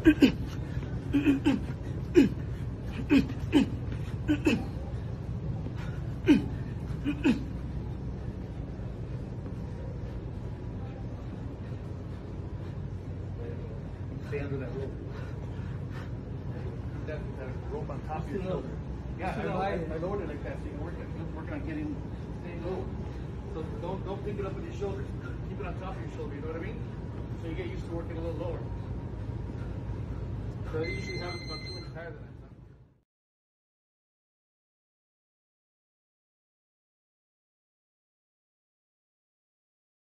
Stay under that rope. That, that rope on top of your shoulder. Yeah, I, I, it like that so you can work, it- work on getting, staying low. So don't, don't pick it up with your shoulders. Keep it on top of your shoulder, you know what I mean? So you get used to working a little lower. So I usually have it about two